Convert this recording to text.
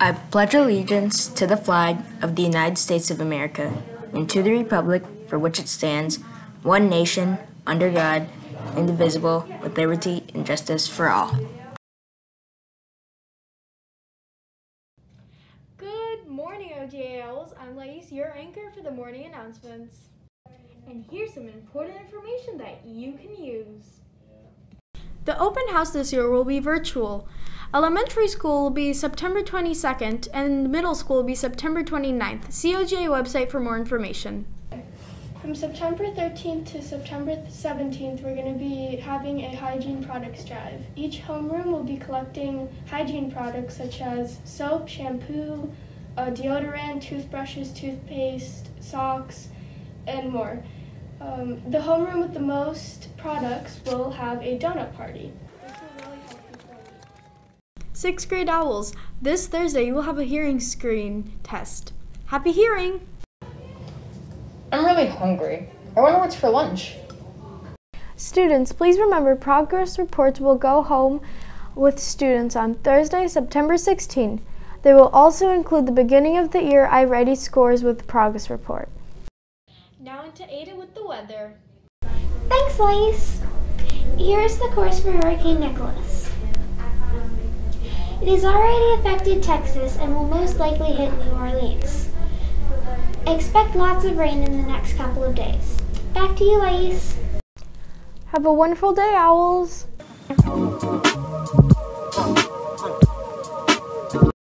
I pledge allegiance to the flag of the United States of America and to the republic for which it stands, one nation, under God, indivisible, with liberty and justice for all. Good morning, OGA owls. I'm Lais, your anchor for the morning announcements. And here's some important information that you can use. The open house this year will be virtual. Elementary school will be September 22nd, and middle school will be September 29th. See OGA website for more information. From September 13th to September 17th, we're going to be having a hygiene products drive. Each homeroom will be collecting hygiene products such as soap, shampoo, uh, deodorant, toothbrushes, toothpaste, socks, and more. Um, the homeroom with the most products will have a donut party. Sixth grade owls. This Thursday, you will have a hearing screen test. Happy hearing! I'm really hungry. I wonder what's for lunch. Students, please remember progress reports will go home with students on Thursday, September 16. They will also include the beginning of the year I iReady scores with the progress report. Now into Ada with the weather. Thanks, Lais. Here's the course for Hurricane Nicholas. It has already affected Texas and will most likely hit New Orleans. Expect lots of rain in the next couple of days. Back to you, Lais. Have a wonderful day, owls.